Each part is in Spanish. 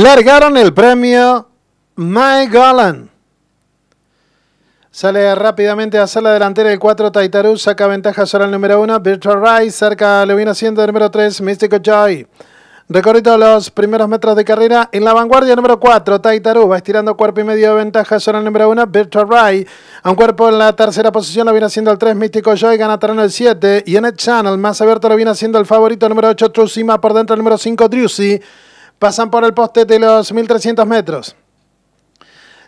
largaron el premio Mike Gallen. Sale rápidamente a hacer la delantera el 4 Taitaru, saca ventaja sobre el número 1, Virtual Rise, cerca lo viene haciendo el número 3, Mystical Joy. Recorrido los primeros metros de carrera en la vanguardia número 4, Taitaru va estirando cuerpo y medio de ventaja sobre el número 1, Virtual Rise. A un cuerpo en la tercera posición lo viene haciendo el 3, Místico Joy, gana terreno el 7. Y en el channel más abierto lo viene haciendo el favorito número 8, Trusima, por dentro el número 5, Drusy. Pasan por el poste de los 1300 metros.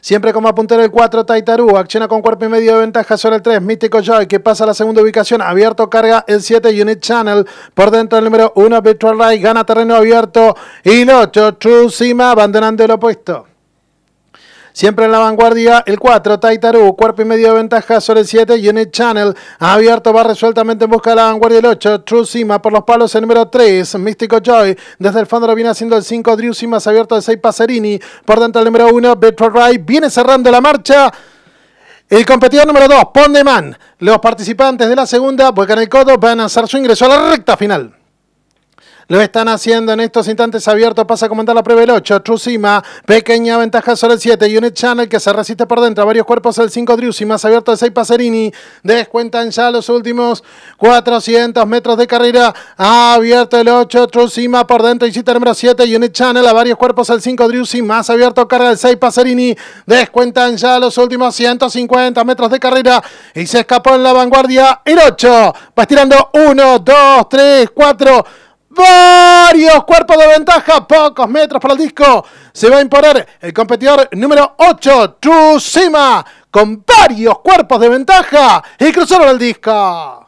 Siempre como apuntero el 4, Taitaru. Acciona con cuerpo y medio de ventaja sobre el 3, Místico Joy, que pasa a la segunda ubicación. Abierto carga el 7, Unit Channel. Por dentro el número 1, Virtual Ray. Gana terreno abierto. Y el 8, True Sima, abandonando el opuesto. Siempre en la vanguardia, el 4, Taitaru, cuerpo y medio de ventaja sobre el 7, Unit Channel, abierto, va resueltamente en busca de la vanguardia el 8, True Sima por los palos el número 3, Místico Joy, desde el fondo lo viene haciendo el 5, Drew Simas abierto el 6, Paserini, por dentro el número 1, Virtual Ray, viene cerrando la marcha. El competidor número 2, Pondeman. Los participantes de la segunda, Vuelcan el codo, van a hacer su ingreso a la recta final. Lo están haciendo en estos instantes abiertos. Pasa a comandar la prueba el 8. Trusima. Pequeña ventaja sobre el 7. Unit Channel que se resiste por dentro. Varios cuerpos el 5. Más abierto el 6. Paserini. Descuentan ya los últimos 400 metros de carrera. Abierto el 8. Trusima por dentro. Y cita número 7. Unit Channel. A varios cuerpos el 5. Más abierto. Carga el 6. Paserini. Descuentan ya los últimos 150 metros de carrera. Y se escapó en la vanguardia el 8. Va estirando 1, 2, 3, 4 varios cuerpos de ventaja, pocos metros para el disco. Se va a imponer el competidor número 8, Trusima, con varios cuerpos de ventaja y cruzaron el disco.